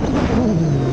Ой,